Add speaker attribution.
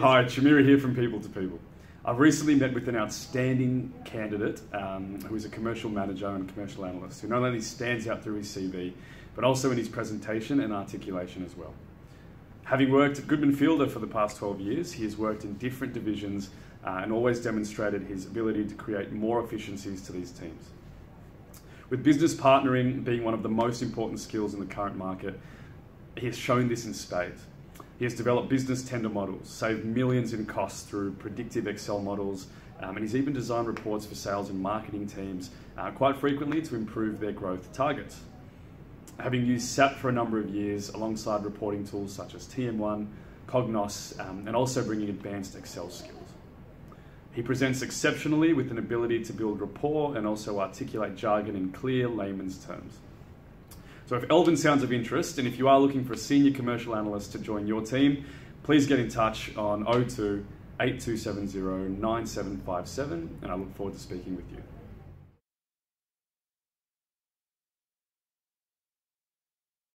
Speaker 1: Hi, Chamira here from People to People. I've recently met with an outstanding candidate um, who is a commercial manager and commercial analyst who not only stands out through his CV, but also in his presentation and articulation as well. Having worked at Goodman Fielder for the past 12 years, he has worked in different divisions uh, and always demonstrated his ability to create more efficiencies to these teams. With business partnering being one of the most important skills in the current market, he has shown this in spades. He has developed business tender models, saved millions in costs through predictive Excel models, um, and he's even designed reports for sales and marketing teams uh, quite frequently to improve their growth targets. Having used SAP for a number of years alongside reporting tools such as TM1, Cognos, um, and also bringing advanced Excel skills. He presents exceptionally with an ability to build rapport and also articulate jargon in clear layman's terms. So if Elvin sounds of interest, and if you are looking for a senior commercial analyst to join your team, please get in touch on 02 8270 9757, and I look forward to speaking with you.